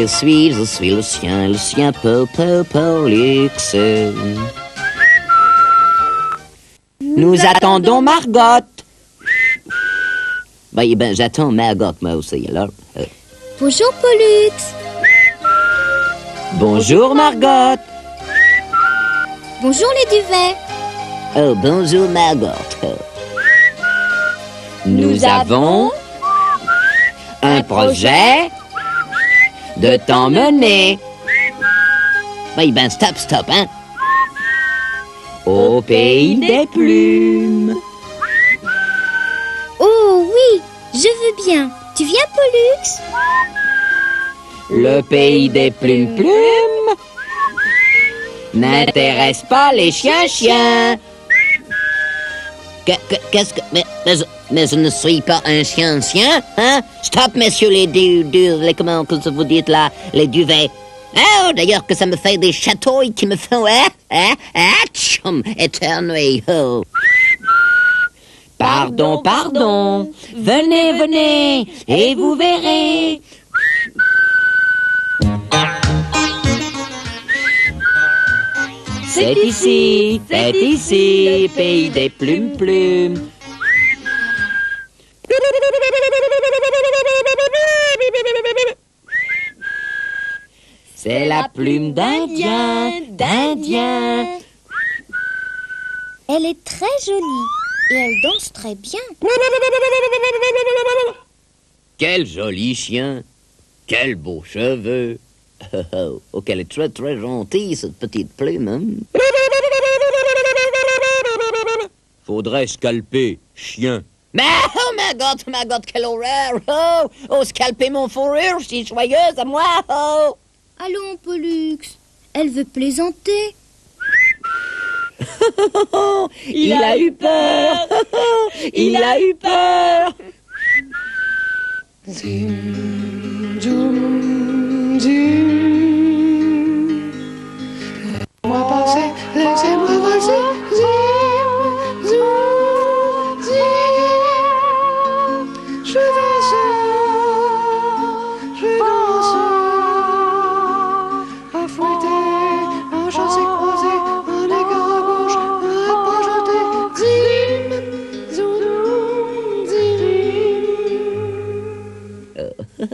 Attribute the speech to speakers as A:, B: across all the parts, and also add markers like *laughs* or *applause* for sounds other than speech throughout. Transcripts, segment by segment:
A: Je suis, je suis le sien, le Paul, Paulux. Nous attendons Margot. Ben, eh ben, j'attends Margot, moi aussi, alors. euh,
B: Bonjour Pollux.
A: bonjour, Margot.
B: Bonjour les duvets.
A: Oh, bonjour, Margot. Nous avons un projet de t'emmener. Ben, ben, stop, stop, hein. Au pays des plumes.
B: Oh oui, je veux bien. Tu viens Pollux?
A: Le pays des plumes plumes n'intéresse pas les chiens chiens. Que- que- Qu'est-ce que... Mais, mais, je- ne suis pas un chien chien, hein? Stop, messieurs les du, du, les comment que vous dites là, les duvets. Oh, d'ailleurs que ça me fait des chatouilles qui me font, hein, hein, tchoum, éternuer, oh. Pardon, pardon, venez, venez, et vous verrez. C'est ici, c'est ici, pays des plumes plumes. C'est la plume d'Indien, d'Indien.
B: Elle est très jolie et elle danse très bien.
A: Quel joli chien, quel beau cheveux. *laughs* Oh, qu'elle est très très gentille, cette petite plume. hein. Faudrait scalper, chien. Mais oh my god, oh my god, quelle horreur! Oh, oh, scalper mon fourrure, je suis joyeuse à moi! Oh!
B: Allons Pollux. Elle veut plaisanter.
A: Oh, *laughs* il, a, eu peur! *laughs* il a eu peur!
C: Zoom, zoom, zoom.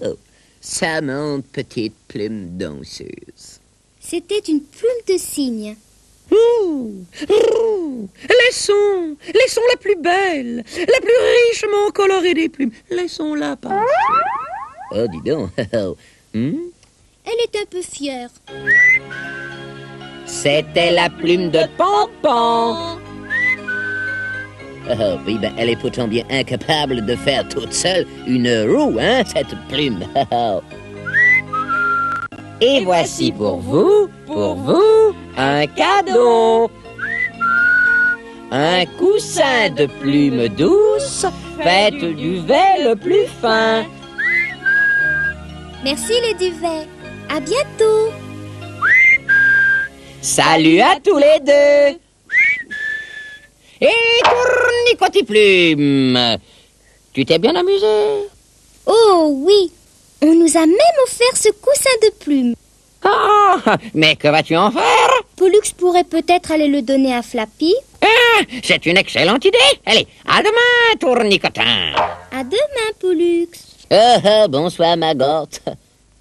C: *laughs*
A: Charmante petite plume danseuse.
B: C'était une plume de cygne.
D: Ouh, ouh, laissons, laissons la plus belle, la plus richement colorée des plumes. Laissons-la passer.
A: Oh, dis donc. *laughs* Hmm?
B: Elle est un peu fière.
A: C'était la plume de Pampan. Oh, oui, ben, elle est pourtant bien incapable de faire toute seule une roue, hein, cette plume. *laughs* Et voici pour vous, pour vous, un cadeau. Un coussin de plumes douces, fait du verre le plus fin.
B: Merci les duvets. À bientôt.
A: Salut à tous les deux. Et tournicotis plume. Tu t'es bien amusé
B: Oh oui, on nous a même offert ce coussin de plumes.
A: Ah, mais que vas-tu en faire
B: Pollux pourrait peut-être aller le donner à Flappy.
A: Ah, C'est une excellente idée. Allez, à demain, tournicotin.
B: À demain, Pollux.
A: Oh, oh, bonsoir, Margot.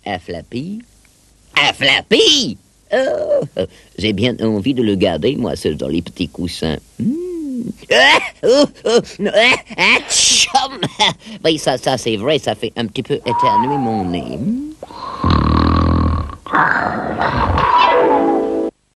A: À Flappy À Flappy Oh, oh, J'ai bien envie de le garder, moi, ce joli petit coussin. Hmm. *laughs* Oui, ça, ça c'est vrai, ça fait un petit peu éternuer mon nez.